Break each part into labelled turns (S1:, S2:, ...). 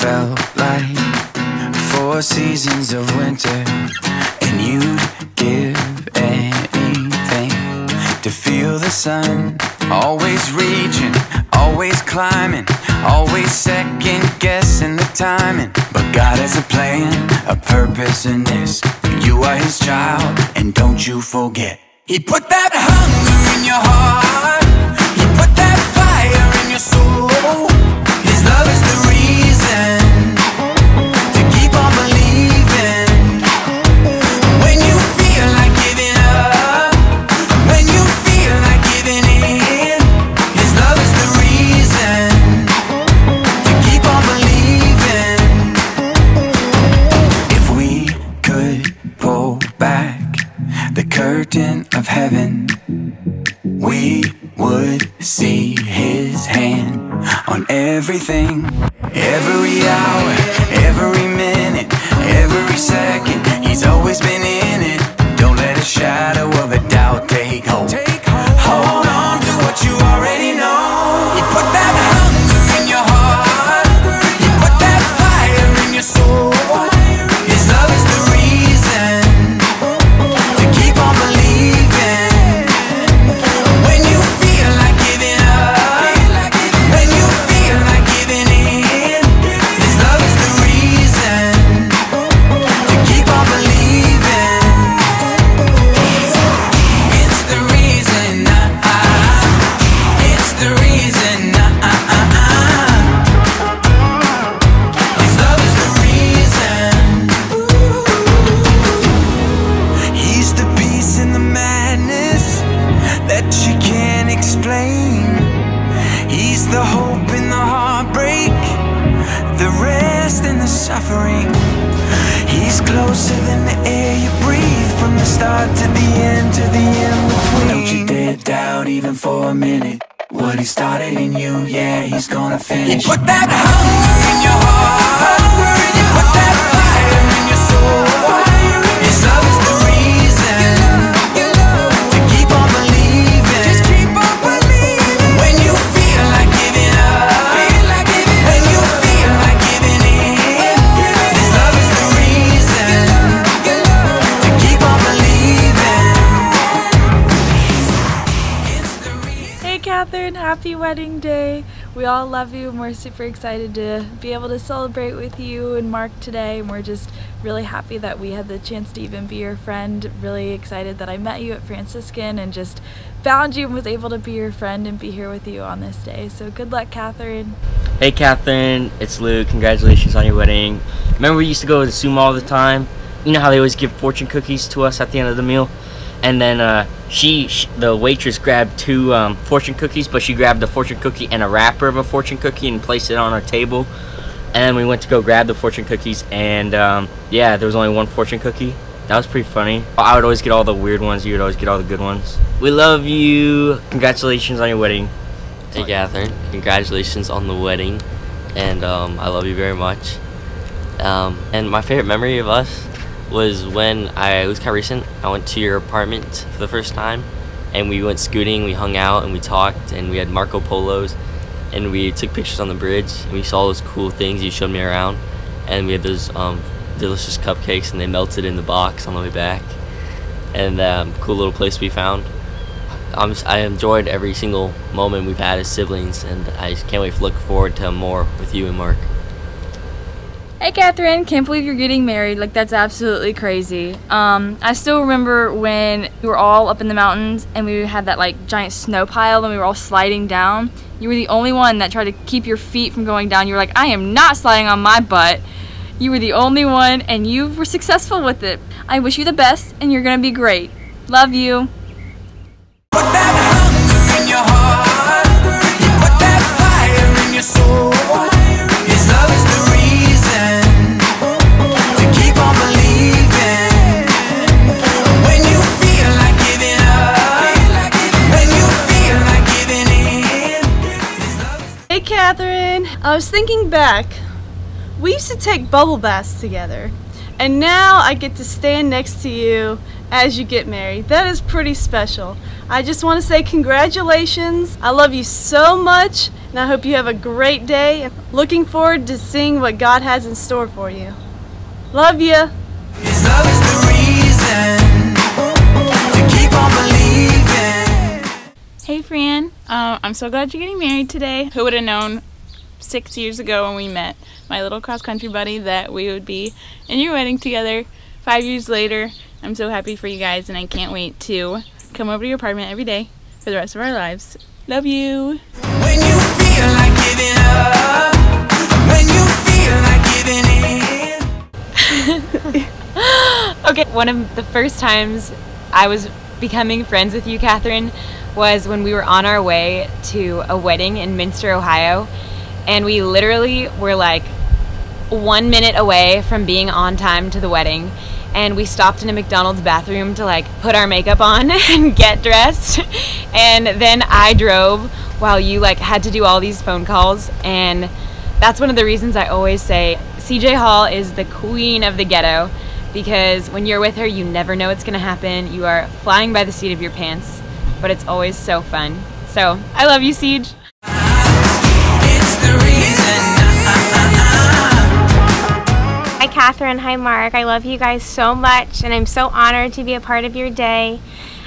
S1: felt like four seasons of winter, and you'd give anything to feel the sun. Always reaching, always climbing, always second guessing the timing. But God has a plan, a purpose in this. You are His child, and don't you forget. He put that hunger in your heart. He put that fire in your soul. Heaven, we would see His hand on everything, every hour, that you can't explain. He's the hope in the heartbreak, the rest in the suffering. He's closer than the air you breathe, from the start to the end to the in between. Don't you dare doubt even for a minute. What he started in you, yeah, he's gonna finish. He put that hunger in your heart.
S2: Wedding day. We all love you and we're super excited to be able to celebrate with you and Mark today. And we're just really happy that we had the chance to even be your friend. Really excited that I met you at Franciscan and just found you and was able to be your friend and be here with you on this day. So good luck, Catherine.
S3: Hey Catherine, it's Luke. Congratulations on your wedding. Remember we used to go to the sumo all the time? You know how they always give fortune cookies to us at the end of the meal? And then uh, she, sh the waitress, grabbed two um, fortune cookies, but she grabbed a fortune cookie and a wrapper of a fortune cookie and placed it on our table. And we went to go grab the fortune cookies, and um, yeah, there was only one fortune cookie. That was pretty funny. I would always get all the weird ones. You would always get all the good ones. We love you. Congratulations on your wedding.
S4: Hey Catherine, congratulations on the wedding, and um, I love you very much. Um, and my favorite memory of us was when I it was kind of recent. I went to your apartment for the first time, and we went scooting. We hung out and we talked, and we had Marco Polos, and we took pictures on the bridge. And we saw those cool things you showed me around, and we had those um, delicious cupcakes, and they melted in the box on the way back. And um, cool little place we found. I'm, I enjoyed every single moment we've had as siblings, and I can't wait to look forward to more with you and Mark.
S2: Hey Catherine, can't believe you're getting married. Like that's absolutely crazy. Um, I still remember when we were all up in the mountains and we had that like giant snow pile and we were all sliding down. You were the only one that tried to keep your feet from going down. You were like, I am not sliding on my butt. You were the only one and you were successful with it. I wish you the best and you're gonna be great. Love you.
S5: Was thinking back. We used to take bubble baths together, and now I get to stand next to you as you get married. That is pretty special. I just want to say congratulations. I love you so much, And I hope you have a great day. Looking forward to seeing what God has in store for you. Love you.
S6: His love is the reason to keep on believing.
S7: Hey, Fran. Uh, I'm so glad you're getting married today. Who would have known six years ago when we met, my little cross country buddy, that we would be in your wedding together five years later? I'm so happy for you guys, and I can't wait to come over to your apartment every day for the rest of our lives. Love you.
S6: When you feel like giving up, when you feel like giving in.
S8: Okay, one of the first times I was becoming friends with you, Catherine, was when we were on our way to a wedding in Minster, Ohio. And we literally were like one minute away from being on time to the wedding. And we stopped in a McDonald's bathroom to like put our makeup on and get dressed. And then I drove while you like had to do all these phone calls. And that's one of the reasons I always say CJ Hall is the queen of the ghetto because when you're with her, you never know what's to happen. You are flying by the seat of your pants, but it's always so fun. So I love you, Siege.
S9: Catherine. Hi, Mark. I love you guys so much, and I'm so honored to be a part of your day.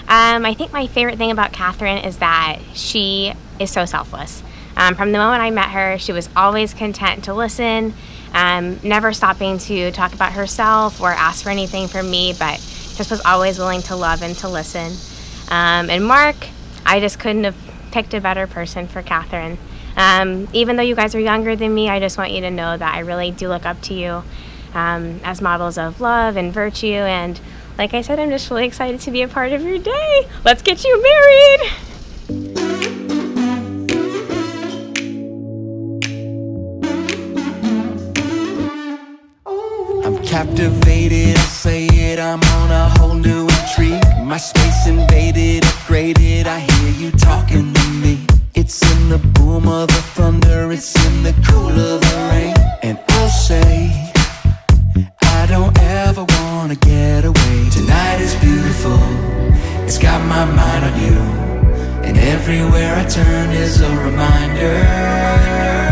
S9: Um, I think my favorite thing about Catherine is that she is so selfless. Um, from the moment I met her, she was always content to listen, um, never stopping to talk about herself or ask for anything from me, but just was always willing to love and to listen. Um, and Mark, I just couldn't have picked a better person for Catherine. Um, even though you guys are younger than me, I just want you to know that I really do look up to you um, as models of love and virtue. And like I said, I'm just really excited to be a part of your day. Let's get you married!
S6: I'm captivated, I say it, I'm on a whole new. My space invaded, upgraded, I hear you talking to me. It's in the boom of the thunder, it's in the cool of the rain. And I'll say, wanna get away. Tonight is beautiful, it's got my mind on you. And everywhere I turn is a reminder.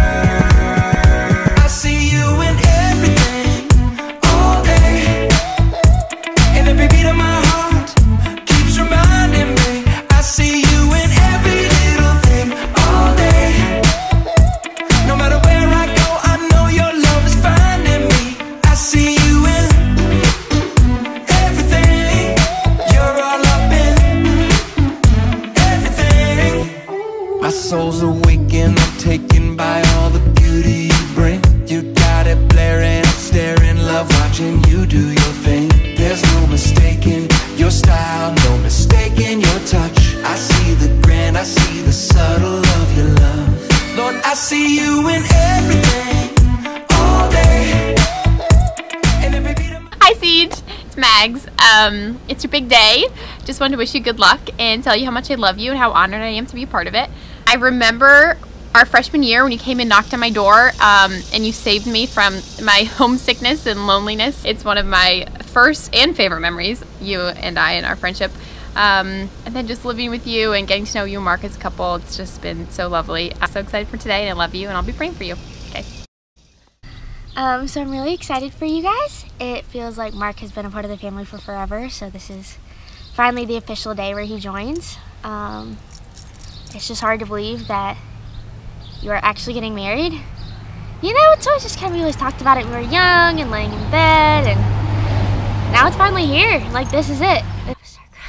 S6: Soul's awakened, I'm taken by all the beauty you bring. You got it blaring, I'm staring, love watching you do your thing. There's no mistaking your style, no mistaking your touch. I see the grand, I see the subtle of your love. Lord, I see you in everything, all day.
S10: Hi, Siege. It's Mags. Um, it's your big day. Just wanted to wish you good luck and tell you how much I love you and how honored I am to be a part of it. I remember our freshman year when you came and knocked on my door um, and you saved me from my homesickness and loneliness. It's one of my first and favorite memories, you and I and our friendship. Um, and then just living with you and getting to know you and Mark as a couple, it's just been so lovely. I'm so excited for today and I love you and I'll be praying for you. Okay.
S9: Um, so I'm really excited for you guys. It feels like Mark has been a part of the family for forever, so this is finally the official day where he joins. Um, it's just hard to believe that you are actually getting married. You know, it's always just kind of we always talked about it when we were young and laying in bed, and now it's finally here. Like this is it.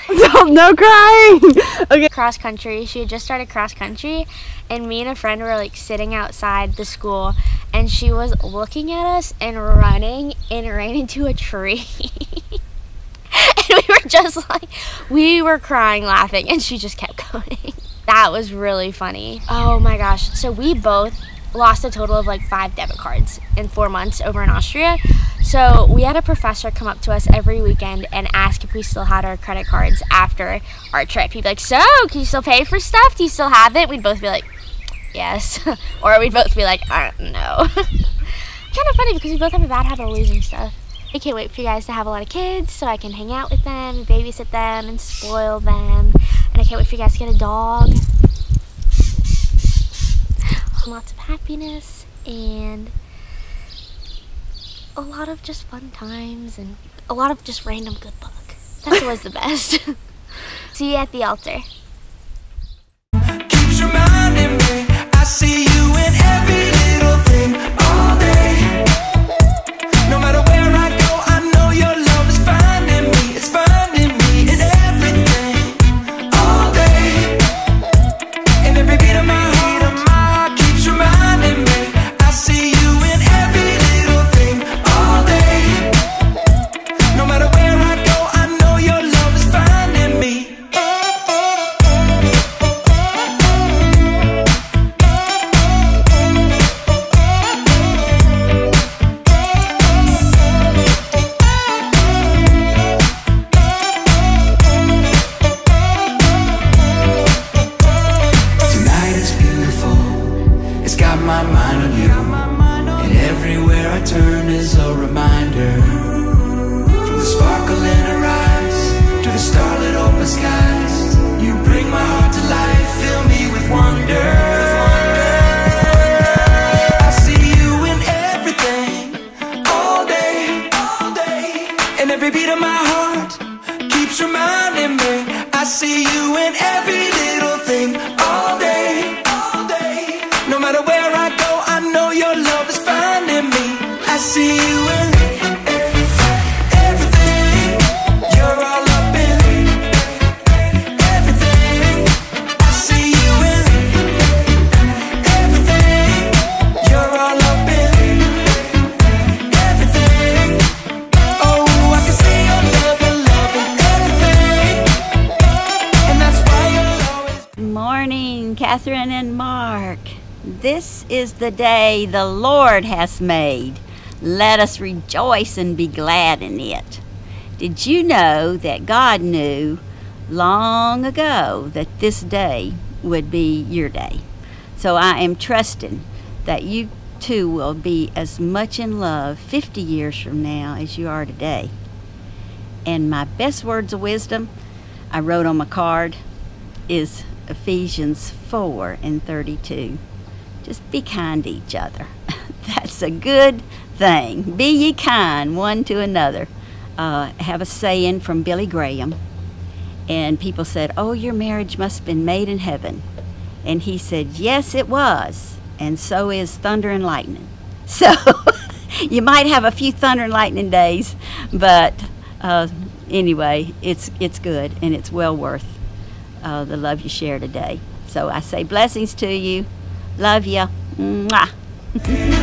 S5: no crying! Okay.
S9: cross country. She had just started cross country, and me and a friend were like sitting outside the school, and she was looking at us and running and ran into a tree. and we were just like, we were crying laughing, and she just kept going. That was really funny. Oh my gosh. So we both lost a total of like five debit cards in four months over in Austria. So we had a professor come up to us every weekend and ask if we still had our credit cards after our trip. He'd be like, "So, can you still pay for stuff? Do you still have it?" We'd both be like, "Yes," or we'd both be like, uh, "No." kind of funny because we both have a bad habit of losing stuff. I can't wait for you guys to have a lot of kids so I can hang out with them, babysit them, and spoil them. And I can't wait for you guys to get a dog. lots of happiness and a lot of just fun times and a lot of just random good luck. That's always the best. See you at the altar.
S6: see you in every
S11: Catherine and Mark. This is the day the Lord has made. Let us rejoice and be glad in it. Did you know that God knew long ago that this day would be your day? So I am trusting that you too will be as much in love 50 years from now as you are today. And my best words of wisdom I wrote on my card is Ephesians 4 and 32. Just be kind to each other. That's a good thing. Be ye kind one to another. Uh, have a saying from Billy Graham. And people said, Oh, your marriage must have been made in heaven. And he said, Yes, it was. And so is thunder and lightning. So you might have a few thunder and lightning days, but uh, anyway, it's, it's good and it's well worth uh, the love you share today. So I say blessings to you. Love you. Mwah.